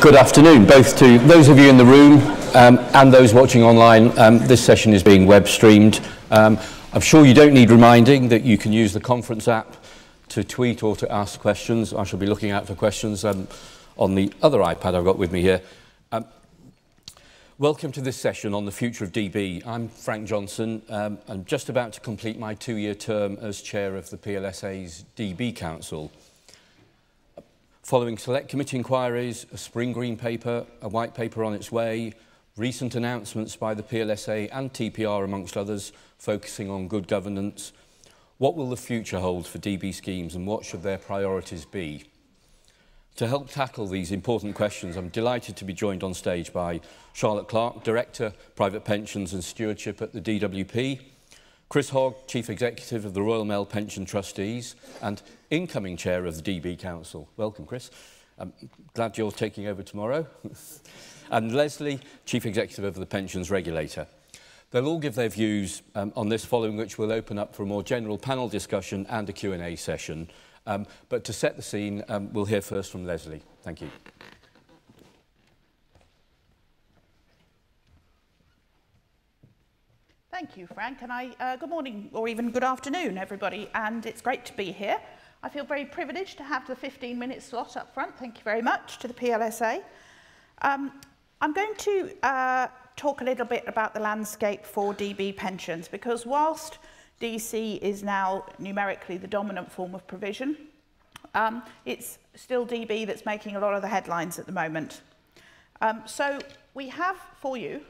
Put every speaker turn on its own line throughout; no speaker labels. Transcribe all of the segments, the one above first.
Good afternoon, both to those of you in the room um, and those watching online. Um, this session is being web streamed. Um, I'm sure you don't need reminding that you can use the conference app to tweet or to ask questions. I shall be looking out for questions um, on the other iPad I've got with me here. Um, welcome to this session on the future of DB. I'm Frank Johnson. Um, I'm just about to complete my two-year term as chair of the PLSA's DB Council. Following select committee inquiries, a spring green paper, a white paper on its way, recent announcements by the PLSA and TPR amongst others focusing on good governance, what will the future hold for DB schemes and what should their priorities be? To help tackle these important questions, I'm delighted to be joined on stage by Charlotte Clark, Director, Private Pensions and Stewardship at the DWP, Chris Hogg, Chief Executive of the Royal Mail Pension Trustees and incoming Chair of the DB Council. Welcome, Chris. I'm glad you're taking over tomorrow. and Lesley, Chief Executive of the Pensions Regulator. They'll all give their views um, on this, following which we'll open up for a more general panel discussion and a Q&A session. Um, but to set the scene, um, we'll hear first from Lesley. Thank you.
Thank you, Frank. And I, uh, good morning or even good afternoon, everybody. And it's great to be here. I feel very privileged to have the 15 minute slot up front. Thank you very much to the PLSA. Um, I'm going to uh, talk a little bit about the landscape for DB pensions because whilst DC is now numerically the dominant form of provision, um, it's still DB that's making a lot of the headlines at the moment. Um, so we have for you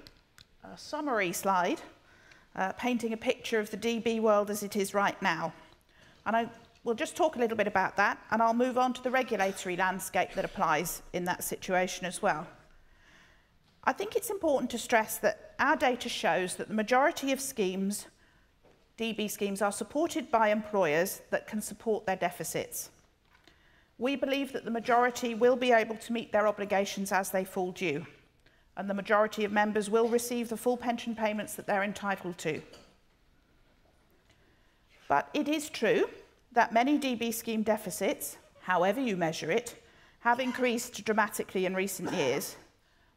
a summary slide uh, painting a picture of the DB world as it is right now. And I will just talk a little bit about that, and I'll move on to the regulatory landscape that applies in that situation as well. I think it's important to stress that our data shows that the majority of schemes, DB schemes, are supported by employers that can support their deficits. We believe that the majority will be able to meet their obligations as they fall due and the majority of members will receive the full pension payments that they're entitled to. But it is true that many DB scheme deficits, however you measure it, have increased dramatically in recent years,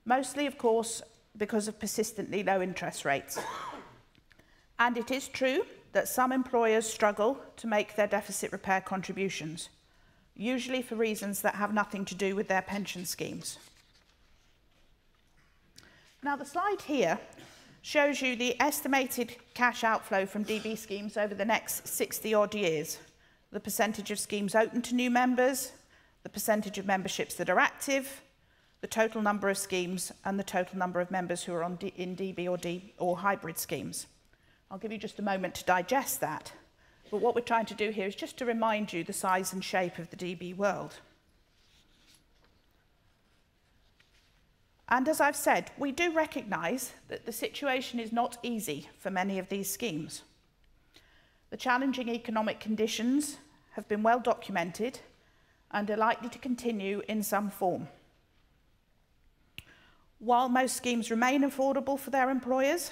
mostly, of course, because of persistently low interest rates. And it is true that some employers struggle to make their deficit repair contributions, usually for reasons that have nothing to do with their pension schemes. Now the slide here shows you the estimated cash outflow from DB schemes over the next 60 odd years. The percentage of schemes open to new members, the percentage of memberships that are active, the total number of schemes and the total number of members who are on D in DB or, D or hybrid schemes. I'll give you just a moment to digest that. But what we're trying to do here is just to remind you the size and shape of the DB world. And as I've said, we do recognise that the situation is not easy for many of these schemes. The challenging economic conditions have been well documented and are likely to continue in some form. While most schemes remain affordable for their employers,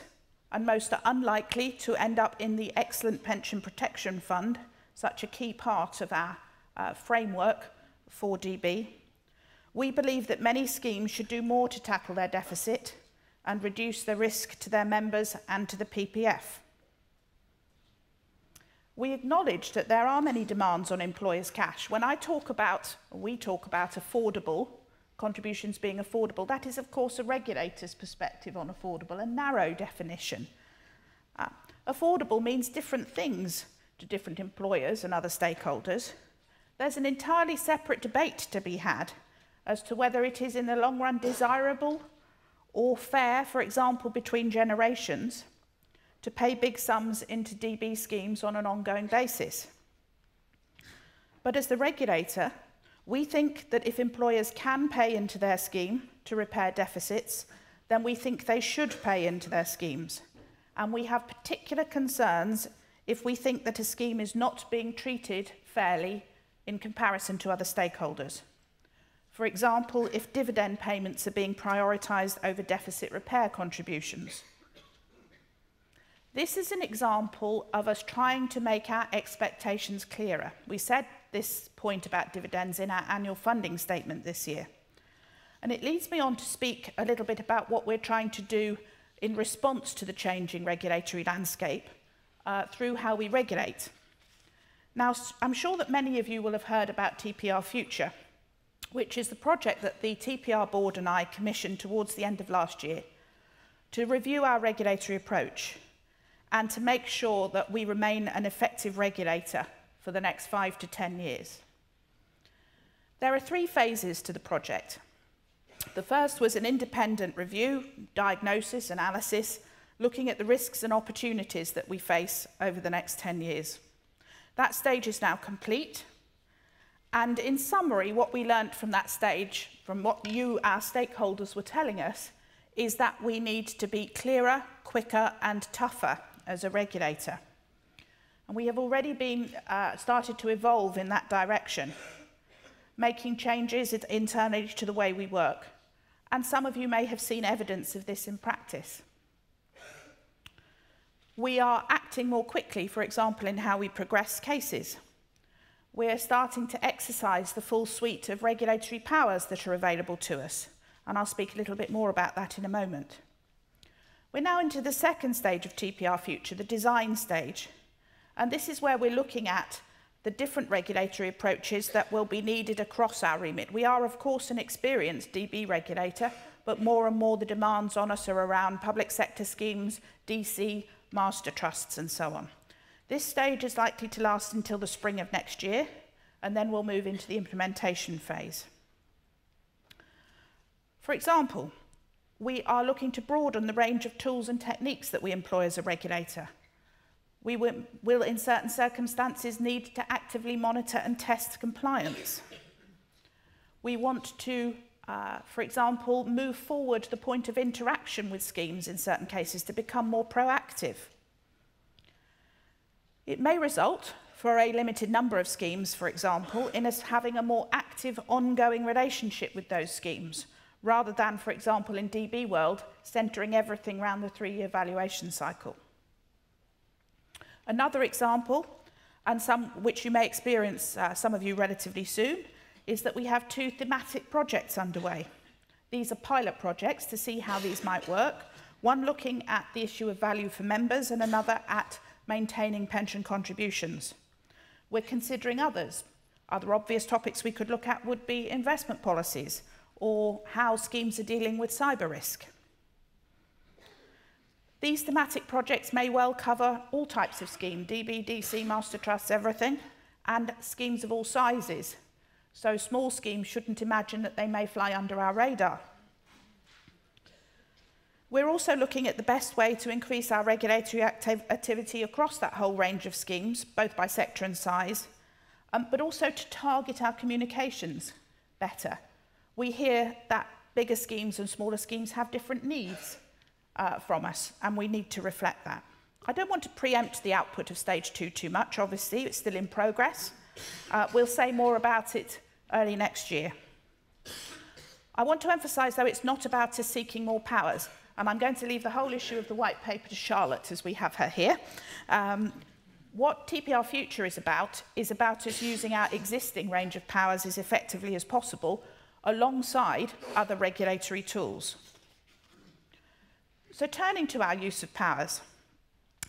and most are unlikely to end up in the Excellent Pension Protection Fund, such a key part of our uh, framework for DB, We believe that many schemes should do more to tackle their deficit and reduce the risk to their members and to the PPF. We acknowledge that there are many demands on employers' cash. When I talk about, we talk about affordable, contributions being affordable, that is of course a regulator's perspective on affordable, a narrow definition. Uh, affordable means different things to different employers and other stakeholders. There's an entirely separate debate to be had as to whether it is in the long run desirable or fair, for example, between generations, to pay big sums into DB schemes on an ongoing basis. But as the regulator, we think that if employers can pay into their scheme to repair deficits, then we think they should pay into their schemes. And we have particular concerns if we think that a scheme is not being treated fairly in comparison to other stakeholders. For example, if dividend payments are being prioritised over deficit repair contributions. This is an example of us trying to make our expectations clearer. We said this point about dividends in our annual funding statement this year. And it leads me on to speak a little bit about what we're trying to do in response to the changing regulatory landscape uh, through how we regulate. Now, I'm sure that many of you will have heard about TPR Future, which is the project that the TPR board and I commissioned towards the end of last year to review our regulatory approach and to make sure that we remain an effective regulator for the next five to 10 years. There are three phases to the project. The first was an independent review, diagnosis, analysis, looking at the risks and opportunities that we face over the next 10 years. That stage is now complete. And in summary, what we learned from that stage, from what you, our stakeholders, were telling us, is that we need to be clearer, quicker, and tougher as a regulator. And we have already been uh, started to evolve in that direction making changes internally to the way we work. And some of you may have seen evidence of this in practice. We are acting more quickly, for example, in how we progress cases. We're starting to exercise the full suite of regulatory powers that are available to us, and I'll speak a little bit more about that in a moment. We're now into the second stage of TPR Future, the design stage, and this is where we're looking at the different regulatory approaches that will be needed across our remit. We are, of course, an experienced DB regulator, but more and more the demands on us are around public sector schemes, DC, master trusts, and so on. This stage is likely to last until the spring of next year, and then we'll move into the implementation phase. For example, we are looking to broaden the range of tools and techniques that we employ as a regulator. We will, in certain circumstances, need to actively monitor and test compliance. We want to, uh, for example, move forward the point of interaction with schemes in certain cases to become more proactive. It may result, for a limited number of schemes, for example, in us having a more active, ongoing relationship with those schemes, rather than, for example, in DB World, centering everything around the three-year valuation cycle. Another example, and some which you may experience, uh, some of you relatively soon, is that we have two thematic projects underway. These are pilot projects to see how these might work, one looking at the issue of value for members and another at maintaining pension contributions. We're considering others. Other obvious topics we could look at would be investment policies or how schemes are dealing with cyber risk. These thematic projects may well cover all types of scheme, DB, DC, master trusts, everything, and schemes of all sizes. So small schemes shouldn't imagine that they may fly under our radar. We're also looking at the best way to increase our regulatory activ activity across that whole range of schemes, both by sector and size, um, but also to target our communications better. We hear that bigger schemes and smaller schemes have different needs uh, from us, and we need to reflect that. I don't want to preempt the output of stage two too much, obviously, it's still in progress. Uh, we'll say more about it early next year. I want to emphasise, though, it's not about us seeking more powers, and I'm going to leave the whole issue of the white paper to Charlotte, as we have her here. Um, what TPR Future is about is about us using our existing range of powers as effectively as possible alongside other regulatory tools. So turning to our use of powers.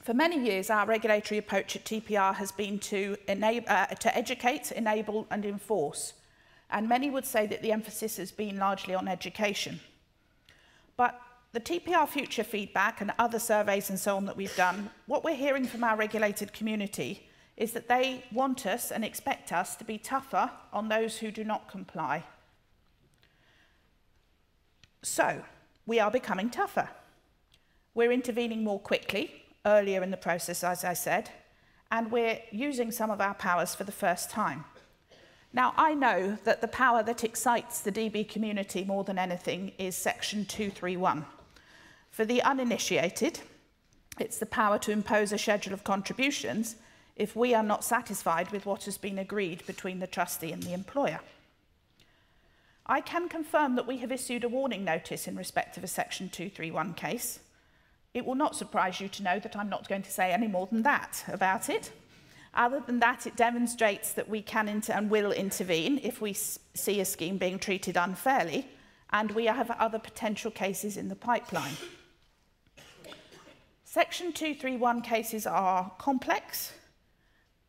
For many years, our regulatory approach at TPR has been to, enable, uh, to educate, enable and enforce. And many would say that the emphasis has been largely on education. But the TPR future feedback and other surveys and so on that we've done, what we're hearing from our regulated community is that they want us and expect us to be tougher on those who do not comply. So, we are becoming tougher. We're intervening more quickly, earlier in the process, as I said, and we're using some of our powers for the first time. Now, I know that the power that excites the DB community more than anything is Section 231. For the uninitiated, it's the power to impose a schedule of contributions if we are not satisfied with what has been agreed between the trustee and the employer. I can confirm that we have issued a warning notice in respect of a Section 231 case, It will not surprise you to know that I'm not going to say any more than that about it. Other than that, it demonstrates that we can and will intervene if we see a scheme being treated unfairly and we have other potential cases in the pipeline. Section 231 cases are complex,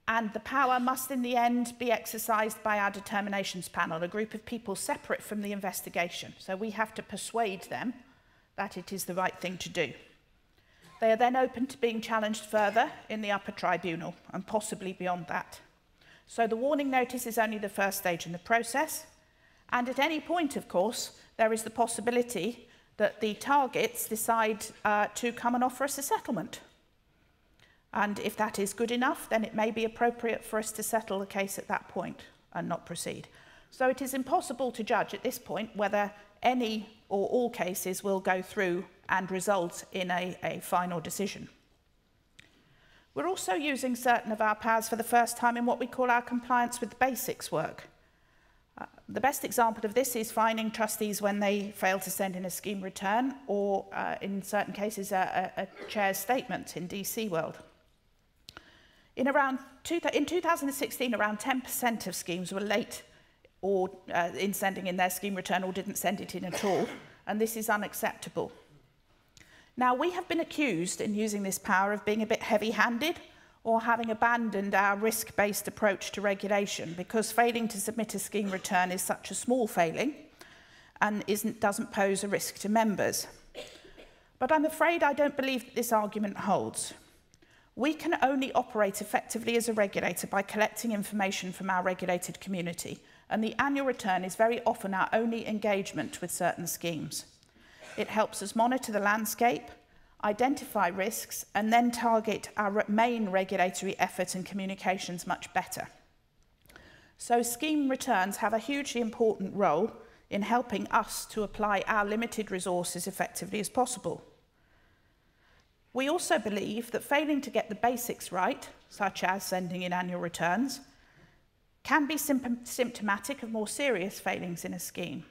and the power must in the end be exercised by our determinations panel, a group of people separate from the investigation. So we have to persuade them that it is the right thing to do. They are then open to being challenged further in the upper tribunal and possibly beyond that. So the warning notice is only the first stage in the process. And at any point, of course, there is the possibility that the targets decide uh, to come and offer us a settlement. And if that is good enough, then it may be appropriate for us to settle the case at that point and not proceed. So it is impossible to judge at this point whether any or all cases will go through and result in a, a final decision. We're also using certain of our powers for the first time in what we call our compliance with the basics work. The best example of this is fining trustees when they fail to send in a scheme return or, uh, in certain cases, a, a, a chair's statement in DC World. In, around two, in 2016, around 10% of schemes were late or uh, in sending in their scheme return or didn't send it in at all, and this is unacceptable. Now, we have been accused in using this power of being a bit heavy-handed or having abandoned our risk-based approach to regulation because failing to submit a scheme return is such a small failing and isn't, doesn't pose a risk to members. But I'm afraid I don't believe that this argument holds. We can only operate effectively as a regulator by collecting information from our regulated community, and the annual return is very often our only engagement with certain schemes. It helps us monitor the landscape, identify risks, and then target our main regulatory effort and communications much better. So scheme returns have a hugely important role in helping us to apply our limited resources effectively as possible. We also believe that failing to get the basics right, such as sending in annual returns, can be symptomatic of more serious failings in a scheme.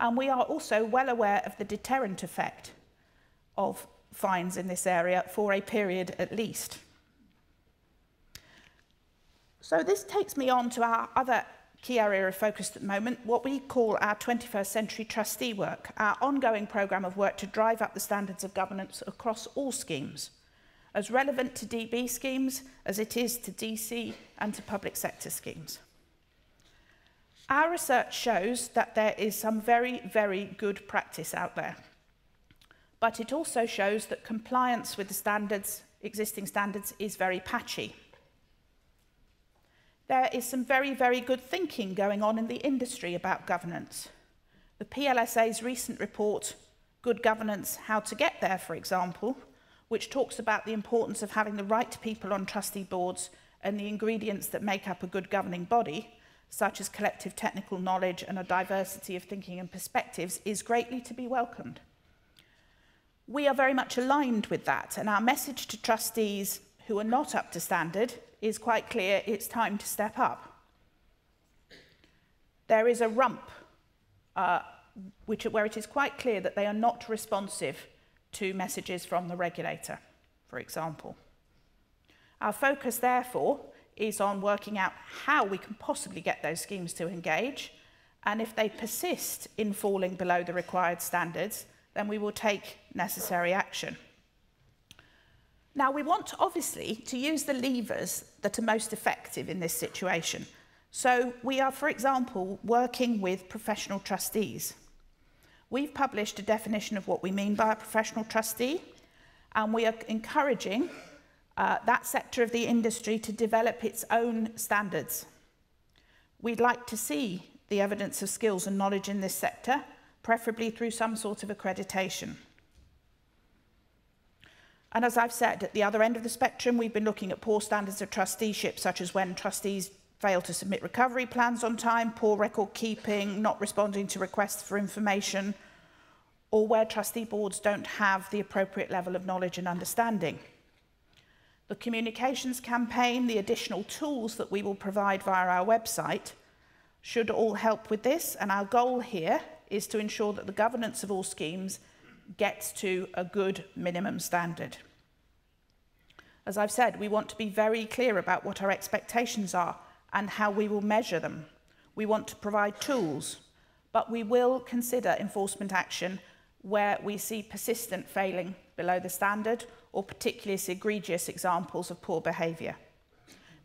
And we are also well aware of the deterrent effect of fines in this area for a period at least. So this takes me on to our other key area of focus at the moment, what we call our 21st century trustee work, our ongoing programme of work to drive up the standards of governance across all schemes, as relevant to DB schemes as it is to DC and to public sector schemes. Our research shows that there is some very, very good practice out there. But it also shows that compliance with the standards, existing standards is very patchy. There is some very, very good thinking going on in the industry about governance. The PLSA's recent report, Good Governance, How to Get There, for example, which talks about the importance of having the right people on trustee boards and the ingredients that make up a good governing body, such as collective technical knowledge and a diversity of thinking and perspectives, is greatly to be welcomed. We are very much aligned with that, and our message to trustees who are not up to standard is quite clear it's time to step up. There is a rump uh, which, where it is quite clear that they are not responsive to messages from the regulator, for example. Our focus, therefore, is on working out how we can possibly get those schemes to engage. And if they persist in falling below the required standards, then we will take necessary action. Now, we want, obviously, to use the levers that are most effective in this situation. So we are, for example, working with professional trustees. We've published a definition of what we mean by a professional trustee, and we are encouraging uh, that sector of the industry to develop its own standards. We'd like to see the evidence of skills and knowledge in this sector, preferably through some sort of accreditation. And as I've said, at the other end of the spectrum, we've been looking at poor standards of trusteeship, such as when trustees fail to submit recovery plans on time, poor record keeping, not responding to requests for information, or where trustee boards don't have the appropriate level of knowledge and understanding. The communications campaign, the additional tools that we will provide via our website should all help with this. And our goal here is to ensure that the governance of all schemes gets to a good minimum standard. As I've said, we want to be very clear about what our expectations are and how we will measure them. We want to provide tools, but we will consider enforcement action where we see persistent failing below the standard or particularly egregious examples of poor behaviour.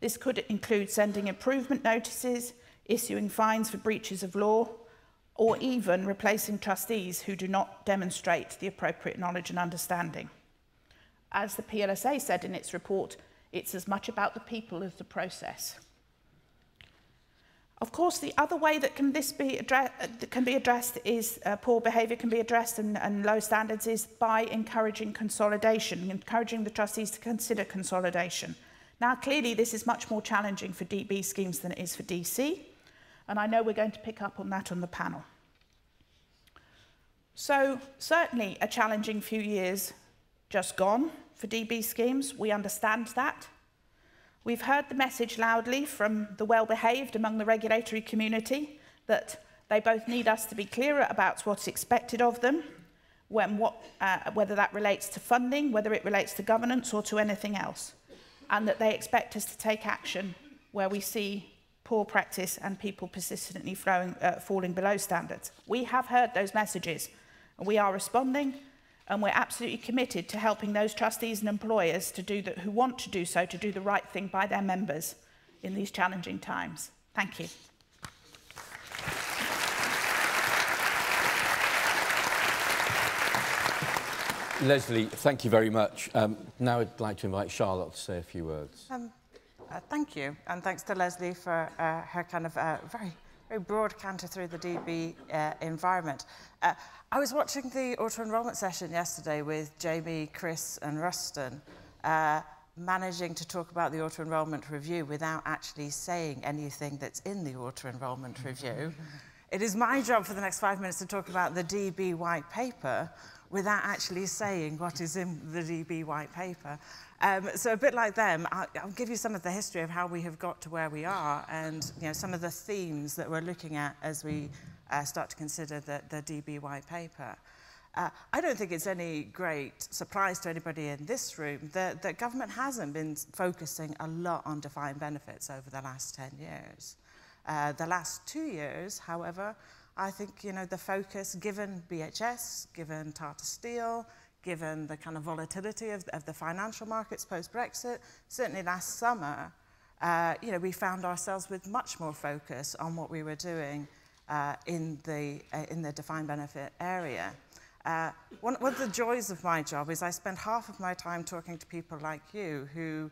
This could include sending improvement notices, issuing fines for breaches of law, or even replacing trustees who do not demonstrate the appropriate knowledge and understanding. As the PLSA said in its report, it's as much about the people as the process. Of course, the other way that can this be address, can be addressed is uh, poor behaviour can be addressed and, and low standards is by encouraging consolidation, encouraging the trustees to consider consolidation. Now, clearly, this is much more challenging for DB schemes than it is for DC, and I know we're going to pick up on that on the panel. So, certainly a challenging few years just gone for DB schemes. We understand that. We've heard the message loudly from the well-behaved among the regulatory community that they both need us to be clearer about what's expected of them, when what, uh, whether that relates to funding, whether it relates to governance or to anything else, and that they expect us to take action where we see poor practice and people persistently flowing, uh, falling below standards. We have heard those messages, and we are responding, and we're absolutely committed to helping those trustees and employers to do that, who want to do so to do the right thing by their members in these challenging times. Thank you.
Lesley, thank you very much. Um, now I'd like to invite Charlotte to say a few words. Um,
uh, thank you, and thanks to Lesley for uh, her kind of uh, very very broad canter through the DB uh, environment. Uh, I was watching the auto-enrollment session yesterday with Jamie, Chris and Ruston, uh, managing to talk about the auto-enrollment review without actually saying anything that's in the auto-enrollment review. it is my job for the next five minutes to talk about the DB white paper without actually saying what is in the DB white paper. Um, so a bit like them, I'll, I'll give you some of the history of how we have got to where we are and you know, some of the themes that we're looking at as we uh, start to consider the, the DB white paper. Uh, I don't think it's any great surprise to anybody in this room that, that government hasn't been focusing a lot on defined benefits over the last 10 years. Uh, the last two years, however, I think you know the focus, given BHS, given Tata Steel, given the kind of volatility of, of the financial markets post-Brexit. Certainly last summer, uh, you know, we found ourselves with much more focus on what we were doing uh, in, the, uh, in the defined benefit area. Uh, one, one of the joys of my job is I spend half of my time talking to people like you who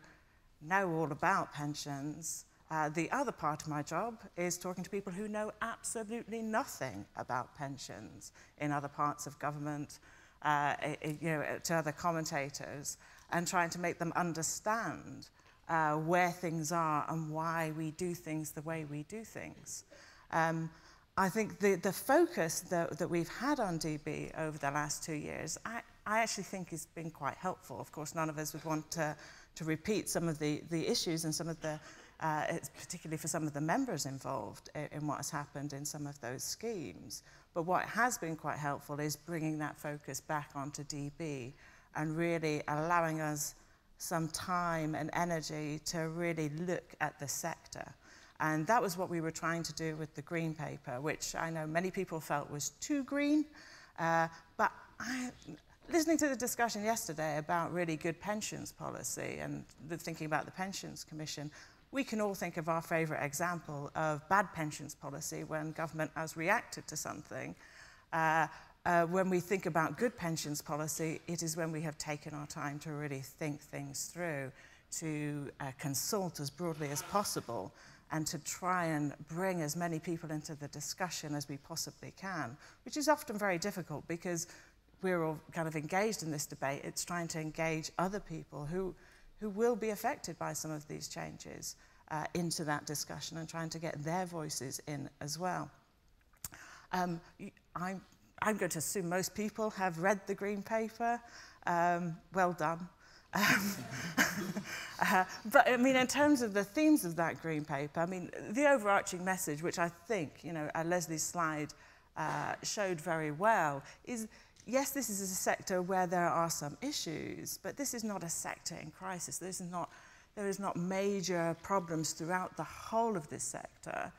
know all about pensions. Uh, the other part of my job is talking to people who know absolutely nothing about pensions in other parts of government, uh, you know, to other commentators and trying to make them understand uh, where things are and why we do things the way we do things. Um, I think the, the focus that, that we've had on DB over the last two years, I, I actually think has been quite helpful. Of course, none of us would want to, to repeat some of the, the issues and some of the, uh, particularly for some of the members involved in, in what has happened in some of those schemes. But what has been quite helpful is bringing that focus back onto DB and really allowing us some time and energy to really look at the sector. And that was what we were trying to do with the green paper, which I know many people felt was too green. Uh, but I, listening to the discussion yesterday about really good pensions policy and the thinking about the Pensions Commission, we can all think of our favourite example of bad pensions policy when government has reacted to something. Uh, uh, when we think about good pensions policy, it is when we have taken our time to really think things through, to uh, consult as broadly as possible, and to try and bring as many people into the discussion as we possibly can, which is often very difficult because we're all kind of engaged in this debate. It's trying to engage other people who who will be affected by some of these changes uh, into that discussion and trying to get their voices in as well. Um, I'm, I'm going to assume most people have read the Green Paper. Um, well done. Um, uh, but I mean, in terms of the themes of that Green Paper, I mean, the overarching message, which I think, you know, uh, Lesley's slide uh, showed very well, is yes, this is a sector where there are some issues, but this is not a sector in crisis. This is not, there is not major problems throughout the whole of this sector.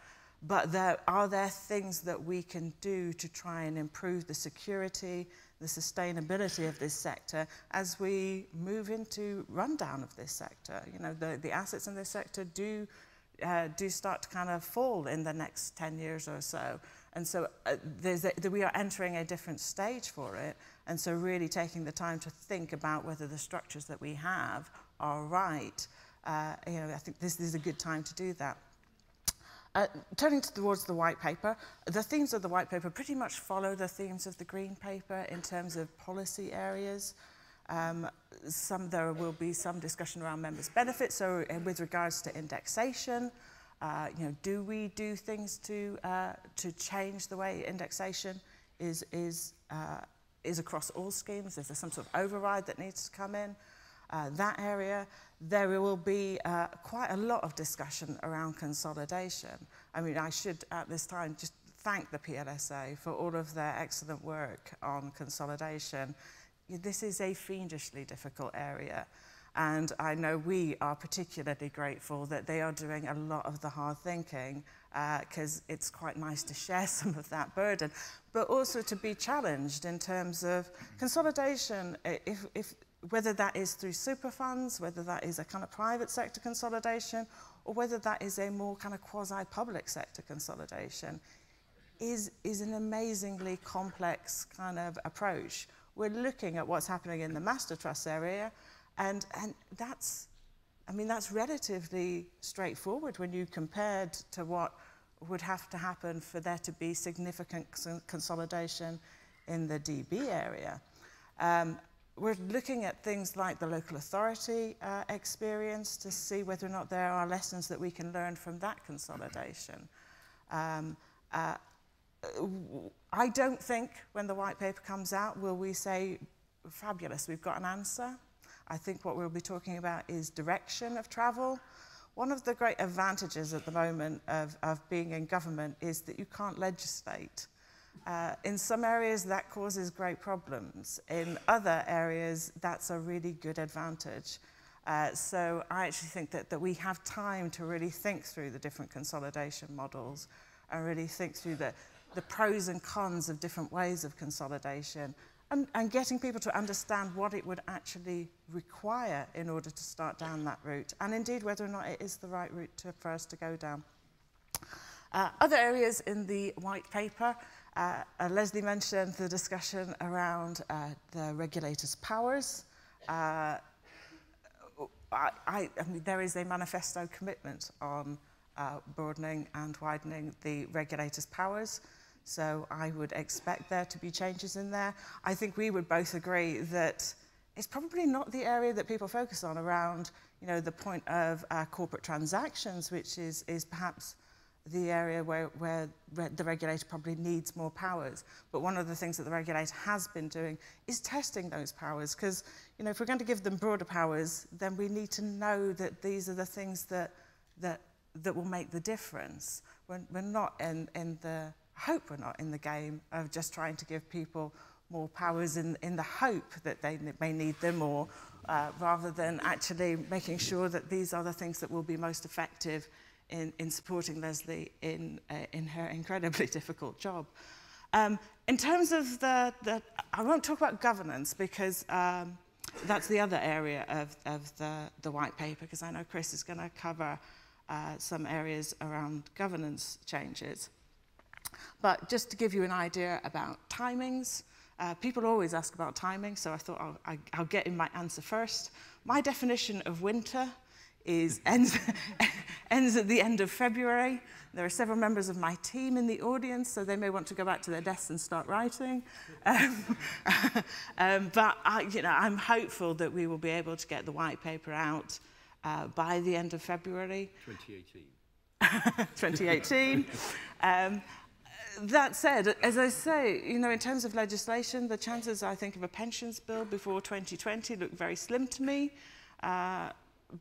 but there, are there things that we can do to try and improve the security, the sustainability of this sector as we move into rundown of this sector? You know, the, the assets in this sector do, uh, do start to kind of fall in the next 10 years or so. And so uh, a, we are entering a different stage for it. And so really taking the time to think about whether the structures that we have are right, uh, you know, I think this, this is a good time to do that. Uh, turning towards the white paper, the themes of the white paper pretty much follow the themes of the green paper in terms of policy areas. Um, some, there will be some discussion around members' benefits, so uh, with regards to indexation, uh, you know, do we do things to, uh, to change the way indexation is, is, uh, is across all schemes? Is there some sort of override that needs to come in? Uh, that area there will be uh, quite a lot of discussion around consolidation. I mean, I should at this time just thank the PLSA for all of their excellent work on consolidation. This is a fiendishly difficult area. And I know we are particularly grateful that they are doing a lot of the hard thinking because uh, it's quite nice to share some of that burden, but also to be challenged in terms of consolidation. If, if whether that is through super funds, whether that is a kind of private sector consolidation, or whether that is a more kind of quasi-public sector consolidation, is, is an amazingly complex kind of approach. We're looking at what's happening in the master trust area, and, and that's, I mean, that's relatively straightforward when you compared to what would have to happen for there to be significant consolidation in the DB area. Um, we're looking at things like the local authority uh, experience to see whether or not there are lessons that we can learn from that consolidation. Um, uh, I don't think when the white paper comes out will we say, fabulous, we've got an answer. I think what we'll be talking about is direction of travel. One of the great advantages at the moment of, of being in government is that you can't legislate. Uh, in some areas, that causes great problems. In other areas, that's a really good advantage. Uh, so I actually think that, that we have time to really think through the different consolidation models and really think through the, the pros and cons of different ways of consolidation and, and getting people to understand what it would actually require in order to start down that route and indeed whether or not it is the right route to, for us to go down. Uh, other areas in the white paper Uh, uh, Lesley mentioned the discussion around uh, the regulator's powers. Uh, I, I, I mean, there is a manifesto commitment on uh, broadening and widening the regulator's powers. So I would expect there to be changes in there. I think we would both agree that it's probably not the area that people focus on around, you know, the point of uh, corporate transactions, which is, is perhaps the area where, where the regulator probably needs more powers. But one of the things that the regulator has been doing is testing those powers because, you know, if we're going to give them broader powers, then we need to know that these are the things that, that, that will make the difference. We're, we're not in, in the, I hope we're not in the game of just trying to give people more powers in, in the hope that they may need them or uh, rather than actually making sure that these are the things that will be most effective in, in supporting Lesley in, uh, in her incredibly difficult job. Um, in terms of the, the, I won't talk about governance because um, that's the other area of, of the, the white paper because I know Chris is going to cover uh, some areas around governance changes. But just to give you an idea about timings, uh, people always ask about timing, so I thought I'll, I, I'll get in my answer first. My definition of winter is ends, ends at the end of February. There are several members of my team in the audience, so they may want to go back to their desks and start writing. Um, um, but I, you know, I'm hopeful that we will be able to get the white paper out uh, by the end of February.
2018.
2018. um, that said, as I say, you know, in terms of legislation, the chances, I think, of a pensions bill before 2020 look very slim to me. Uh,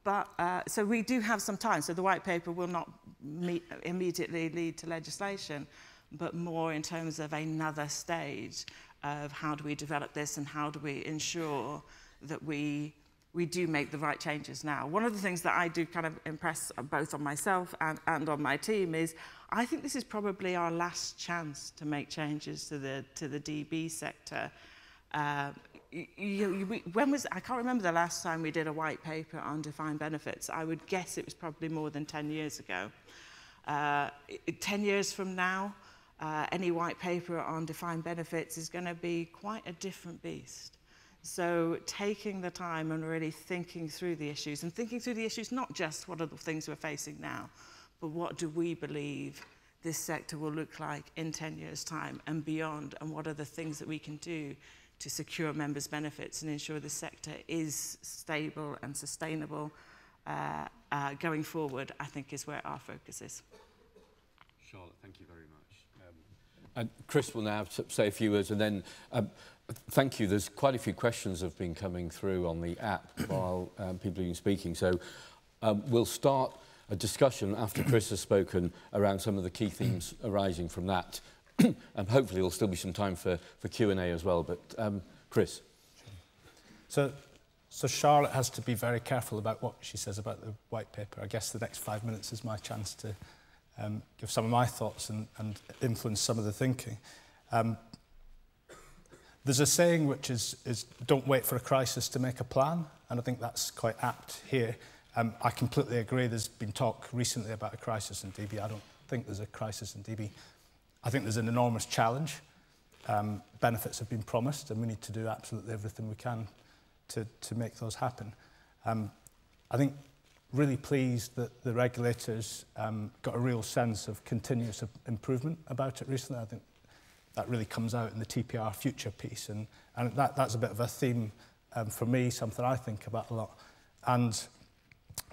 but, uh, so we do have some time. So the white paper will not meet, immediately lead to legislation, but more in terms of another stage of how do we develop this and how do we ensure that we we do make the right changes now. One of the things that I do kind of impress both on myself and, and on my team is I think this is probably our last chance to make changes to the, to the DB sector. Uh, you, you, when was, I can't remember the last time we did a white paper on defined benefits. I would guess it was probably more than 10 years ago. Uh, 10 years from now, uh, any white paper on defined benefits is going to be quite a different beast. So taking the time and really thinking through the issues and thinking through the issues, not just what are the things we're facing now, but what do we believe this sector will look like in 10 years time and beyond and what are the things that we can do to secure members' benefits and ensure the sector is stable and sustainable uh, uh, going forward, I think is where our focus is.
Charlotte, thank you very much. Um, and Chris will now say a few words and then um, Thank you. There's quite a few questions have been coming through on the app while um, people have been speaking. So um, we'll start a discussion after Chris has spoken around some of the key themes arising from that. and hopefully there'll still be some time for, for Q&A as well. But um, Chris.
So, so Charlotte has to be very careful about what she says about the white paper. I guess the next five minutes is my chance to um, give some of my thoughts and, and influence some of the thinking. Um, There's a saying which is, is don't wait for a crisis to make a plan, and I think that's quite apt here. Um, I completely agree. There's been talk recently about a crisis in DB. I don't think there's a crisis in DB. I think there's an enormous challenge. Um, benefits have been promised, and we need to do absolutely everything we can to, to make those happen. Um, I think really pleased that the regulators um, got a real sense of continuous improvement about it recently. I think that really comes out in the TPR future piece. And, and that, that's a bit of a theme um, for me, something I think about a lot. And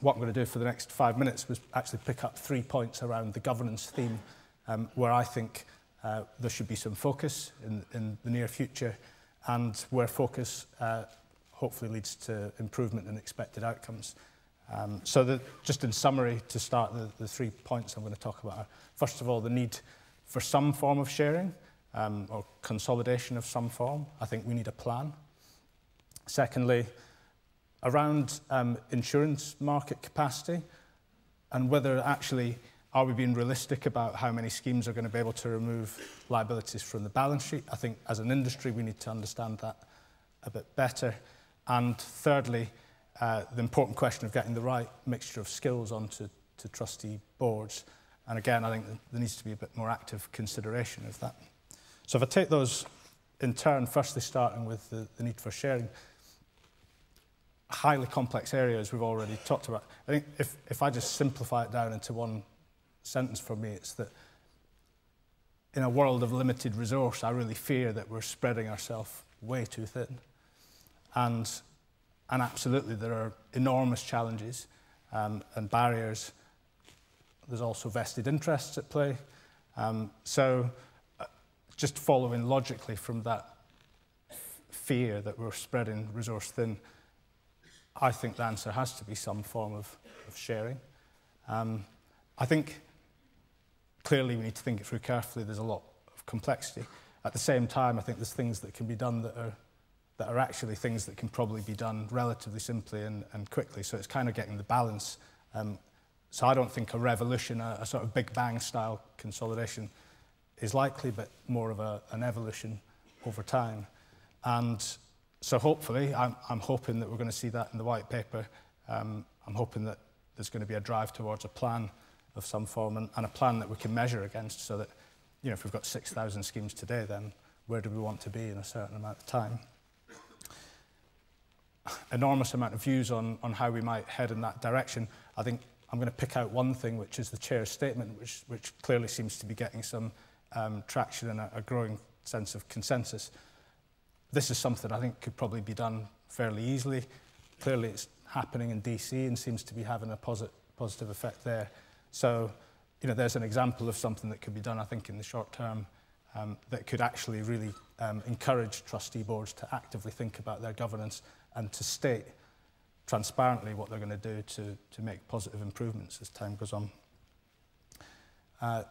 what I'm going to do for the next five minutes was actually pick up three points around the governance theme um, where I think uh, there should be some focus in, in the near future and where focus uh, hopefully leads to improvement in expected outcomes. Um, so the, just in summary, to start, the, the three points I'm going to talk about are, first of all, the need for some form of sharing um, or consolidation of some form. I think we need a plan. Secondly, around um, insurance market capacity and whether actually are we being realistic about how many schemes are going to be able to remove liabilities from the balance sheet. I think as an industry we need to understand that a bit better. And thirdly, uh, the important question of getting the right mixture of skills onto to trustee boards. And again, I think there needs to be a bit more active consideration of that. So if I take those in turn, firstly starting with the, the need for sharing, highly complex areas we've already talked about. I think if, if I just simplify it down into one sentence for me, it's that in a world of limited resource, I really fear that we're spreading ourselves way too thin. And, and absolutely, there are enormous challenges um, and barriers. There's also vested interests at play. Um, so just following logically from that fear that we're spreading resource thin, I think the answer has to be some form of, of sharing. Um, I think clearly we need to think it through carefully. There's a lot of complexity. At the same time, I think there's things that can be done that are, that are actually things that can probably be done relatively simply and, and quickly. So it's kind of getting the balance. Um, so I don't think a revolution, a, a sort of Big Bang style consolidation is likely, but more of a, an evolution over time. And so hopefully, I'm, I'm hoping that we're going to see that in the white paper. Um, I'm hoping that there's going to be a drive towards a plan of some form and, and a plan that we can measure against so that, you know, if we've got 6,000 schemes today, then where do we want to be in a certain amount of time? Enormous amount of views on, on how we might head in that direction. I think I'm going to pick out one thing, which is the chair's statement, which, which clearly seems to be getting some um, traction and a, a growing sense of consensus. This is something I think could probably be done fairly easily. Clearly it's happening in DC and seems to be having a posit positive effect there. So, you know, there's an example of something that could be done, I think, in the short term um, that could actually really um, encourage trustee boards to actively think about their governance and to state transparently what they're going to do to, to make positive improvements as time goes on. Uh,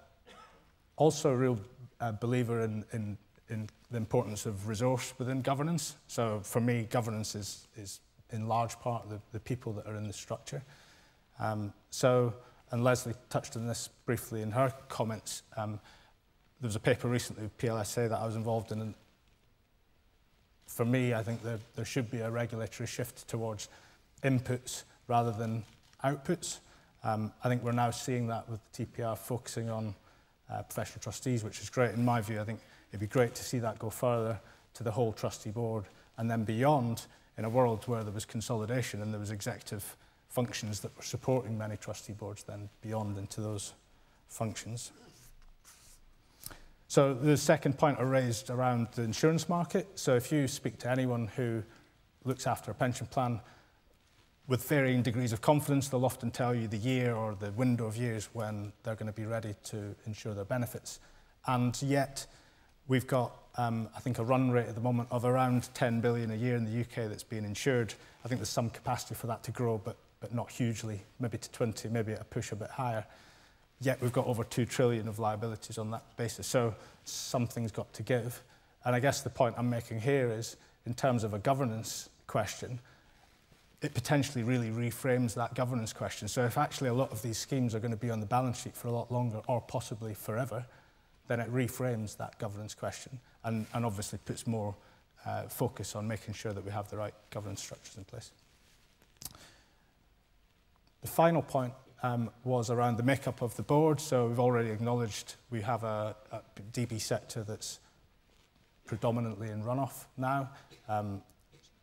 also a real uh, believer in, in, in the importance of resource within governance. So for me, governance is, is in large part the, the people that are in the structure. Um, so, and Lesley touched on this briefly in her comments, um, there was a paper recently with PLSA that I was involved in. And for me, I think there, there should be a regulatory shift towards inputs rather than outputs. Um, I think we're now seeing that with the TPR focusing on uh, professional trustees, which is great in my view. I think it'd be great to see that go further to the whole trustee board and then beyond in a world where there was consolidation and there was executive functions that were supporting many trustee boards then beyond into those functions. So the second point I raised around the insurance market. So if you speak to anyone who looks after a pension plan, with varying degrees of confidence, they'll often tell you the year or the window of years when they're going to be ready to insure their benefits. And yet, we've got, um, I think, a run rate at the moment of around 10 billion a year in the UK that's being insured. I think there's some capacity for that to grow, but, but not hugely, maybe to 20, maybe at a push a bit higher. Yet we've got over 2 trillion of liabilities on that basis. So something's got to give. And I guess the point I'm making here is, in terms of a governance question, it potentially really reframes that governance question. So if actually a lot of these schemes are going to be on the balance sheet for a lot longer or possibly forever, then it reframes that governance question and, and obviously puts more uh, focus on making sure that we have the right governance structures in place. The final point um, was around the makeup of the board. So we've already acknowledged we have a, a DB sector that's predominantly in runoff now. Um,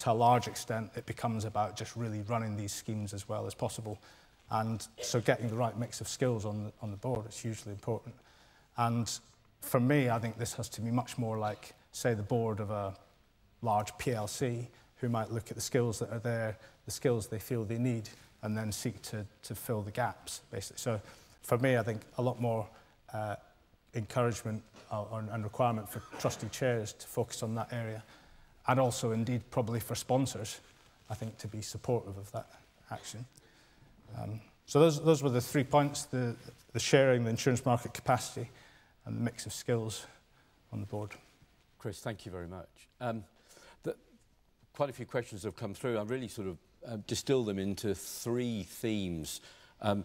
to a large extent, it becomes about just really running these schemes as well as possible. And so getting the right mix of skills on the, on the board is hugely important. And for me, I think this has to be much more like, say, the board of a large PLC who might look at the skills that are there, the skills they feel they need, and then seek to, to fill the gaps, basically. So for me, I think a lot more uh, encouragement or, and requirement for trustee chairs to focus on that area and also indeed probably for sponsors, I think, to be supportive of that action. Um, so those, those were the three points, the, the sharing, the insurance market capacity, and the mix of skills on the board.
Chris, thank you very much. Um, the, quite a few questions have come through. I really sort of uh, distill them into three themes. Um,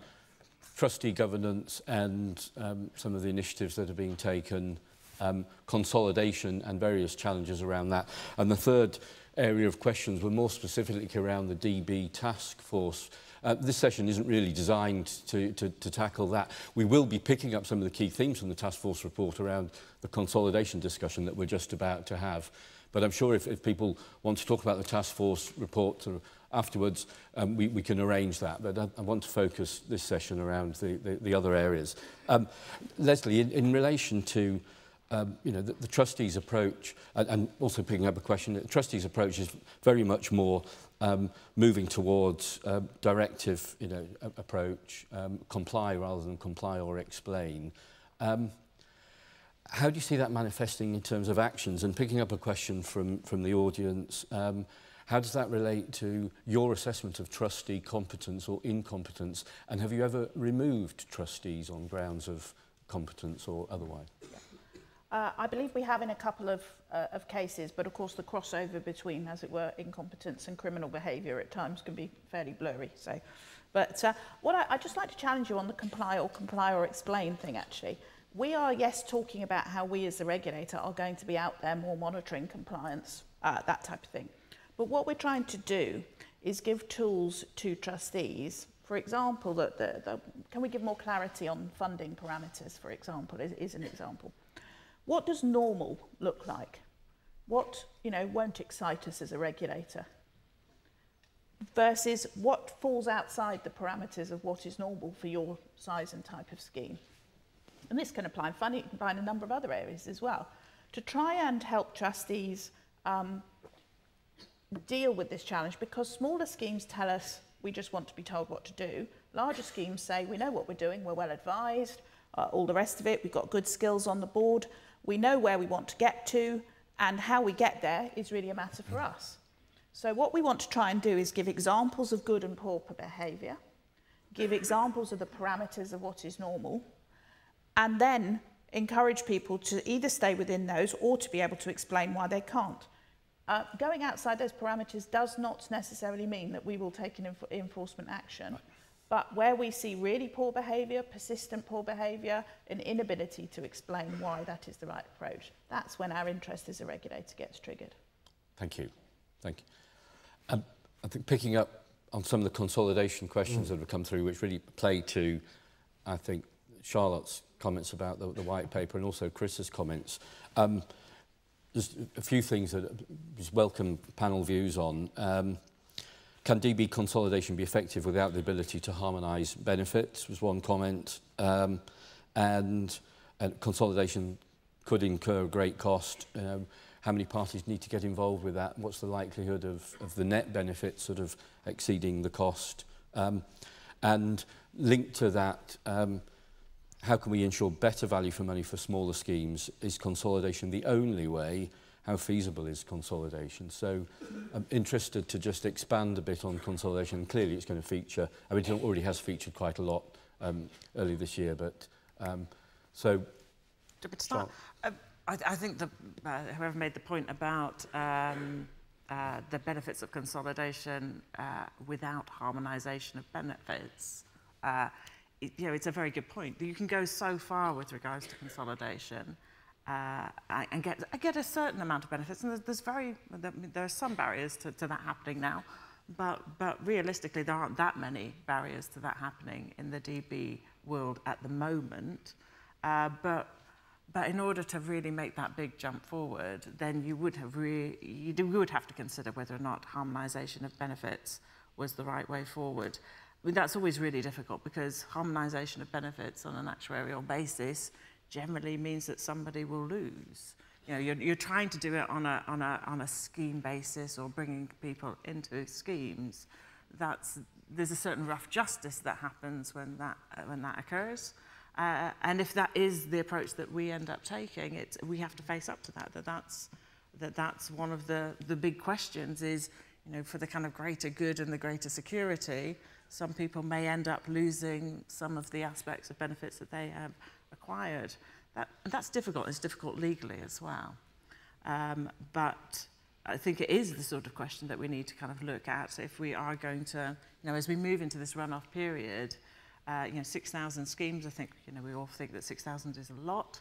trustee governance and um, some of the initiatives that are being taken um, consolidation and various challenges around that. And the third area of questions were more specifically around the DB task force. Uh, this session isn't really designed to, to, to tackle that. We will be picking up some of the key themes from the task force report around the consolidation discussion that we're just about to have. But I'm sure if, if people want to talk about the task force report or afterwards, um, we, we can arrange that. But I, I want to focus this session around the, the, the other areas. Um, Leslie, in, in relation to um, you know, the, the trustees' approach, and, and also picking up a question, the trustees' approach is very much more um, moving towards uh, directive, you know, a, approach, um, comply rather than comply or explain. Um, how do you see that manifesting in terms of actions? And picking up a question from, from the audience, um, how does that relate to your assessment of trustee competence or incompetence? And have you ever removed trustees on grounds of competence or otherwise?
Uh, I believe we have in a couple of, uh, of cases, but of course the crossover between, as it were, incompetence and criminal behaviour at times can be fairly blurry. So, but uh, what I, I'd just like to challenge you on the comply or comply or explain thing actually. We are, yes, talking about how we as the regulator are going to be out there more monitoring compliance, uh, that type of thing. But what we're trying to do is give tools to trustees for example, that the, the, can we give more clarity on funding parameters, for example, is, is an example. What does normal look like? What, you know, won't excite us as a regulator? Versus what falls outside the parameters of what is normal for your size and type of scheme. And this can apply, in a number of other areas as well. To try and help trustees um, deal with this challenge because smaller schemes tell us we just want to be told what to do. Larger schemes say we know what we're doing, we're well advised, uh, all the rest of it, we've got good skills on the board, we know where we want to get to, and how we get there is really a matter for us. So what we want to try and do is give examples of good and poor behaviour, give examples of the parameters of what is normal, and then encourage people to either stay within those or to be able to explain why they can't. Uh, going outside those parameters does not necessarily mean that we will take an enf enforcement action. Right. But where we see really poor behaviour, persistent poor behaviour, an inability to explain why that is the right approach, that's when our interest as a regulator gets triggered.
Thank you. Thank you. Um, I think picking up on some of the consolidation questions mm. that have come through, which really play to, I think, Charlotte's comments about the, the white paper and also Chris's comments. Um, there's a few things that just welcome panel views on. Um, Can DB consolidation be effective without the ability to harmonise benefits was one comment. Um, and and consolidation could incur great cost. Um, how many parties need to get involved with that? What's the likelihood of, of the net benefit sort of exceeding the cost? Um, and linked to that, um, how can we ensure better value for money for smaller schemes? Is consolidation the only way How feasible is consolidation? So I'm interested to just expand a bit on consolidation. Clearly it's going to feature, I mean it already has featured quite a lot um, early this year, but um, so...
To start, uh, I, I think the, uh, whoever made the point about um, uh, the benefits of consolidation uh, without harmonisation of benefits uh, it, you know, it's a very good point. You can go so far with regards to consolidation uh, and get, get a certain amount of benefits. And there's, there's very, there are some barriers to, to that happening now, but, but realistically, there aren't that many barriers to that happening in the DB world at the moment. Uh, but but in order to really make that big jump forward, then you would have re you would have to consider whether or not harmonisation of benefits was the right way forward. I mean, that's always really difficult because harmonisation of benefits on an actuarial basis generally means that somebody will lose. You know, you're, you're trying to do it on a, on, a, on a scheme basis or bringing people into schemes. That's, there's a certain rough justice that happens when that, uh, when that occurs. Uh, and if that is the approach that we end up taking, it's, we have to face up to that, that that's, that that's one of the, the big questions is, you know, for the kind of greater good and the greater security, some people may end up losing some of the aspects of benefits that they have acquired. That, that's difficult. It's difficult legally as well. Um, but I think it is the sort of question that we need to kind of look at if we are going to, you know, as we move into this runoff period, uh, you know, 6,000 schemes, I think, you know, we all think that 6,000 is a lot,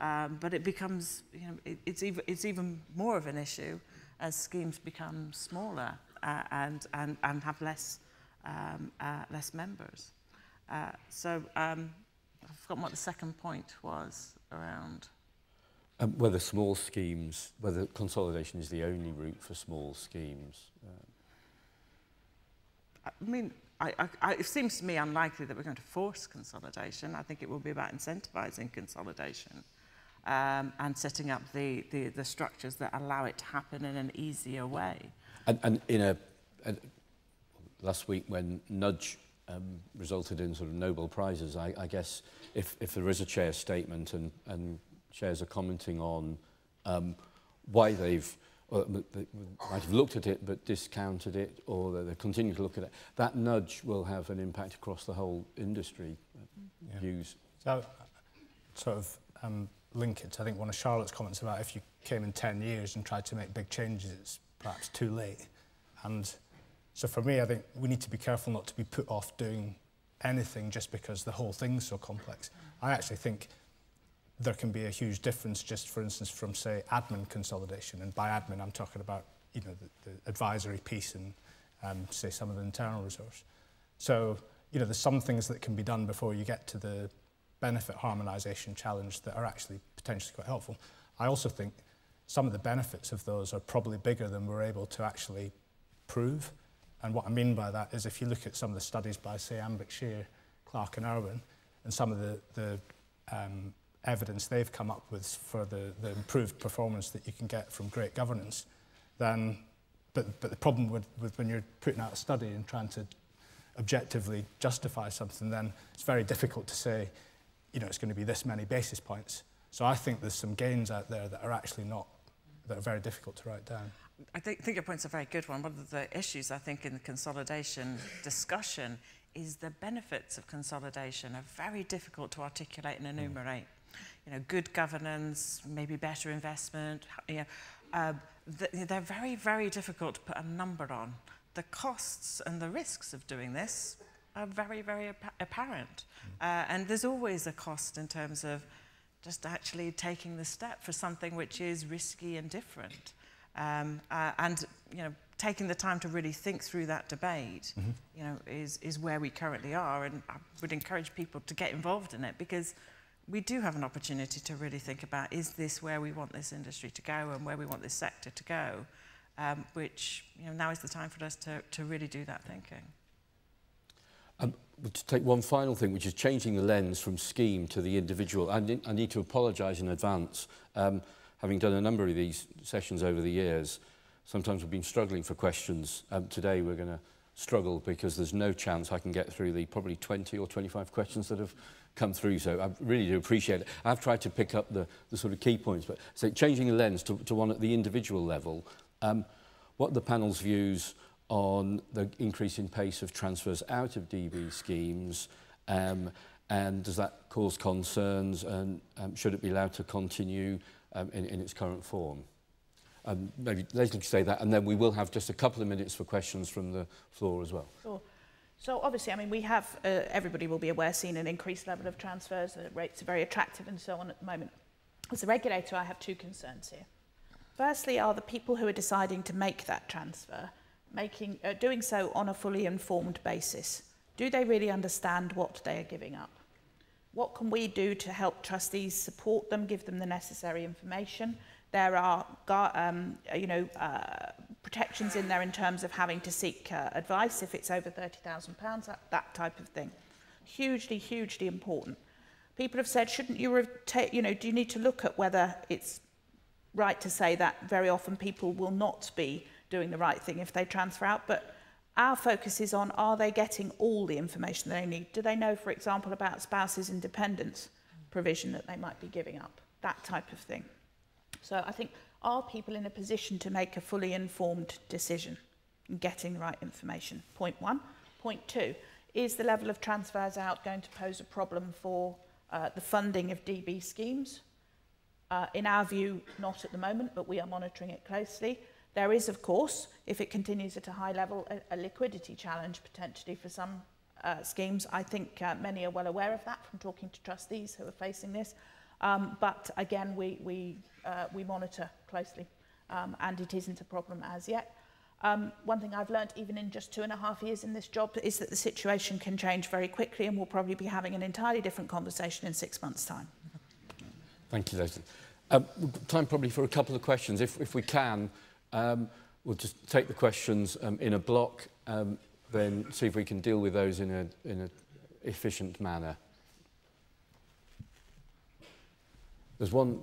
um, but it becomes, you know, it, it's, even, it's even more of an issue as schemes become smaller uh, and, and, and have less um, uh, less members. Uh, so um, forgotten what the second point was around.
Um, whether small schemes, whether consolidation is the only route for small schemes. Uh.
I mean, I, I, it seems to me unlikely that we're going to force consolidation. I think it will be about incentivising consolidation um, and setting up the, the, the structures that allow it to happen in an easier way.
And, and in a, a last week when Nudge um, resulted in sort of Nobel Prizes, I, I guess if, if there is a chair statement and, and chairs are commenting on um, why they've or they might have looked at it but discounted it or they continue to look at it, that nudge will have an impact across the whole industry uh, yeah. views.
So, sort of um, link it to, I think, one of Charlotte's comments about if you came in 10 years and tried to make big changes, it's perhaps too late. And So for me, I think we need to be careful not to be put off doing anything just because the whole thing's so complex. I actually think there can be a huge difference just, for instance, from, say, admin consolidation. And by admin, I'm talking about, you know, the, the advisory piece and, um, say, some of the internal resource. So, you know, there's some things that can be done before you get to the benefit harmonization challenge that are actually potentially quite helpful. I also think some of the benefits of those are probably bigger than we're able to actually prove. And what I mean by that is if you look at some of the studies by, say, Ambachtsheer, Clark and Urwin, and some of the, the um, evidence they've come up with for the, the improved performance that you can get from great governance, then, but, but the problem with, with when you're putting out a study and trying to objectively justify something, then it's very difficult to say, you know, it's going to be this many basis points. So I think there's some gains out there that are actually not, that are very difficult to write down.
I think, think your point's a very good one. One of the issues, I think, in the consolidation discussion is the benefits of consolidation are very difficult to articulate and enumerate. You know, good governance, maybe better investment, you know, uh, they're very, very difficult to put a number on. The costs and the risks of doing this are very, very ap apparent. Mm. Uh, and there's always a cost in terms of just actually taking the step for something which is risky and different. Um, uh, and, you know, taking the time to really think through that debate, mm -hmm. you know, is, is where we currently are. And I would encourage people to get involved in it because we do have an opportunity to really think about, is this where we want this industry to go and where we want this sector to go? Um, which, you know, now is the time for us to, to really do that thinking.
Um, to take one final thing, which is changing the lens from scheme to the individual. I, need, I need to apologise in advance. Um, having done a number of these sessions over the years, sometimes we've been struggling for questions. Um, today we're going to struggle because there's no chance I can get through the probably 20 or 25 questions that have come through. So I really do appreciate it. I've tried to pick up the, the sort of key points, but so changing the lens to, to one at the individual level, um, what the panel's views on the increase in pace of transfers out of DB schemes um, and does that cause concerns and um, should it be allowed to continue um, in, in its current form? Um, maybe Lesley can say that and then we will have just a couple of minutes for questions from the floor as well.
Sure. So obviously, I mean, we have, uh, everybody will be aware, seen an increased level of transfers, the rates are very attractive and so on at the moment. As a regulator, I have two concerns here. Firstly, are the people who are deciding to make that transfer making, uh, doing so on a fully informed basis. Do they really understand what they are giving up? What can we do to help trustees support them, give them the necessary information? There are um, you know, uh, protections in there in terms of having to seek uh, advice if it's over £30,000, that, that type of thing. Hugely, hugely important. People have said, shouldn't you, you know, do you need to look at whether it's right to say that very often people will not be doing the right thing if they transfer out. But our focus is on are they getting all the information they need? Do they know, for example, about spouses' independence provision that they might be giving up? That type of thing. So I think are people in a position to make a fully informed decision and getting the right information? Point one. Point two, is the level of transfers out going to pose a problem for uh, the funding of DB schemes? Uh, in our view, not at the moment, but we are monitoring it closely. There is, of course, if it continues at a high level, a, a liquidity challenge potentially for some uh, schemes. I think uh, many are well aware of that from talking to trustees who are facing this. Um, but again, we, we, uh, we monitor closely um, and it isn't a problem as yet. Um, one thing I've learned even in just two and a half years in this job is that the situation can change very quickly and we'll probably be having an entirely different conversation in six months' time.
Thank you, Lesley. Um, time probably for a couple of questions, if, if we can. Um, we'll just take the questions um, in a block, um, then see if we can deal with those in a in an efficient manner. There's one.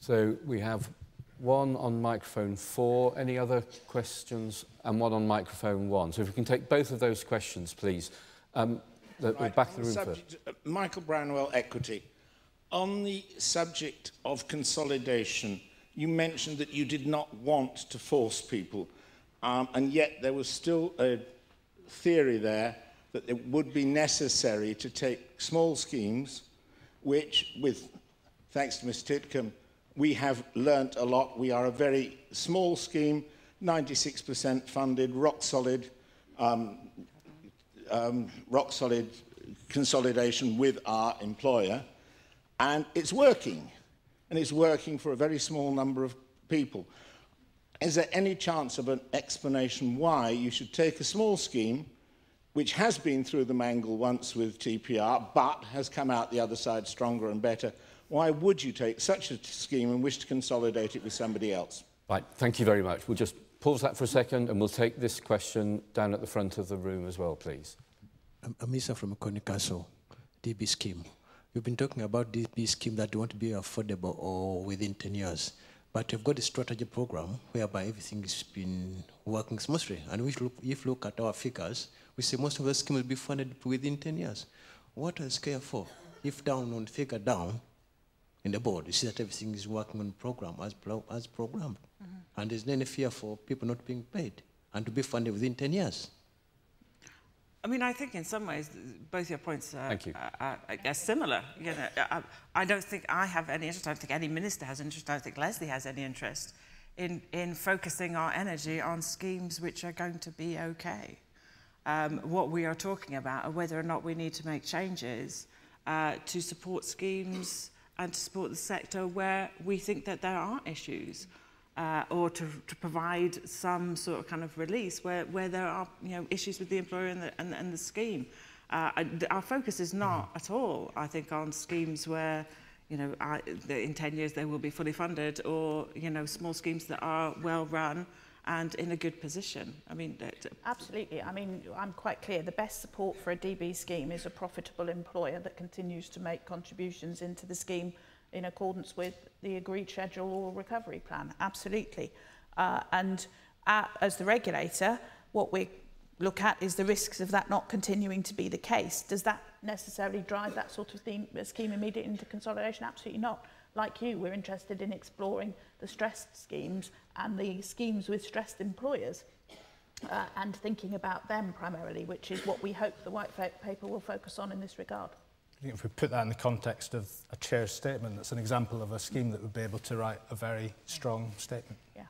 So we have one on microphone four. Any other questions? And one on microphone one. So if we can take both of those questions, please. Um, the, right, back the room subject, first.
Uh, Michael Branwell, Equity. On the subject of consolidation, you mentioned that you did not want to force people, um, and yet there was still a theory there that it would be necessary to take small schemes, which, with thanks to Ms. Titcomb, we have learnt a lot. We are a very small scheme, 96% funded, rock solid, um, um, rock solid consolidation with our employer, and it's working and it's working for a very small number of people. Is there any chance of an explanation why you should take a small scheme, which has been through the mangle once with TPR, but has come out the other side stronger and better? Why would you take such a scheme and wish to consolidate it with somebody else?
Right, thank you very much. We'll just pause that for a second and we'll take this question down at the front of the room as well, please.
I'm Amisa from Coney Castle, DB scheme. You've been talking about this, scheme that want to be affordable or within 10 years. But you've got a strategy program whereby everything's been working smoothly. And we look, if you look at our figures, we say most of the schemes will be funded within 10 years. What is care for? If down on figure down in the board, you see that everything is working on program as, pro as programmed. Mm -hmm. And there's no fear for people not being paid and to be funded within 10 years.
I mean, I think in some ways, both your points are,
Thank you.
are, are, are similar. You know, I, I don't think I have any interest, I don't think any minister has interest, I don't think Lesley has any interest in, in focusing our energy on schemes which are going to be okay. Um, what we are talking about are whether or not we need to make changes uh, to support schemes and to support the sector where we think that there are issues uh, or to, to provide some sort of kind of release where, where there are you know, issues with the employer and the, and, and the scheme. Uh, our focus is not at all, I think, on schemes where you know, I, in 10 years they will be fully funded or, you know, small schemes that are well run and in a good position. I mean, that,
Absolutely. I mean, I'm quite clear. The best support for a DB scheme is a profitable employer that continues to make contributions into the scheme in accordance with the agreed schedule or recovery plan. Absolutely. Uh, and uh, as the regulator, what we look at is the risks of that not continuing to be the case. Does that necessarily drive that sort of theme, scheme immediately into consolidation? Absolutely not. Like you, we're interested in exploring the stressed schemes and the schemes with stressed employers uh, and thinking about them primarily, which is what we hope the white paper will focus on in this regard.
I think if we put that in the context of a chair's statement, that's an example of a scheme that would be able to write a very strong statement.
Yeah.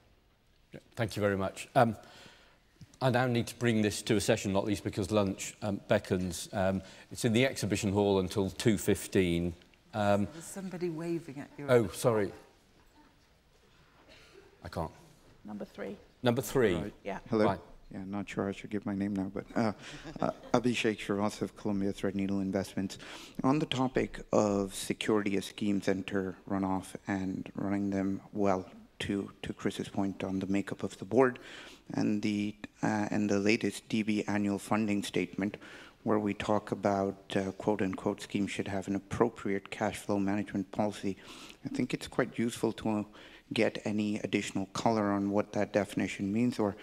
Thank you very much. Um, I now need to bring this to a session, not least because lunch um, beckons. Um, it's in the exhibition hall until 2.15.
Um, There's somebody waving at you.
Oh, sorry. I can't.
Number three.
Number three.
Right.
Yeah.
Hello.
Right.
Yeah, not sure I should give my name now, but uh, uh, Abhishek of Columbia Threadneedle Investments. On the topic of security as schemes enter runoff and running them well, to, to Chris's point on the makeup of the board, and the, uh, and the latest DB annual funding statement, where we talk about uh, quote unquote schemes should have an appropriate cash flow management policy. I think it's quite useful to get any additional color on what that definition means or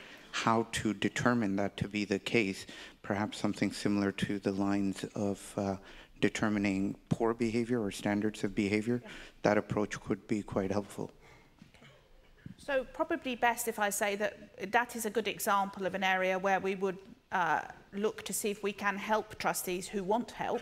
how to determine that to be the case, perhaps something similar to the lines of uh, determining poor behavior or standards of behavior. Yeah. That approach could be quite helpful.
So probably best if I say that that is a good example of an area where we would uh, look to see if we can help trustees who want help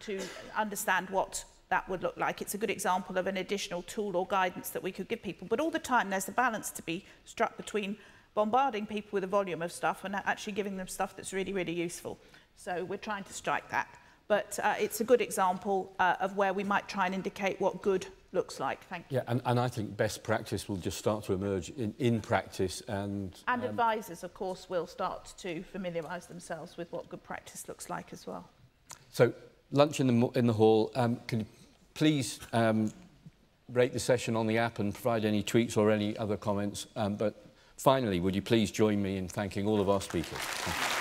to understand what that would look like. It's a good example of an additional tool or guidance that we could give people. But all the time there's a balance to be struck between bombarding people with a volume of stuff and actually giving them stuff that's really, really useful. So we're trying to strike that. But uh, it's a good example uh, of where we might try and indicate what good looks like. Thank you.
Yeah, and, and I think best practice will just start to emerge in, in practice and...
And um, advisors, of course, will start to familiarise themselves with what good practice looks like as well.
So, lunch in the, in the hall. Um, can you please um, rate the session on the app and provide any tweets or any other comments? Um, but finally, would you please join me in thanking all of our speakers?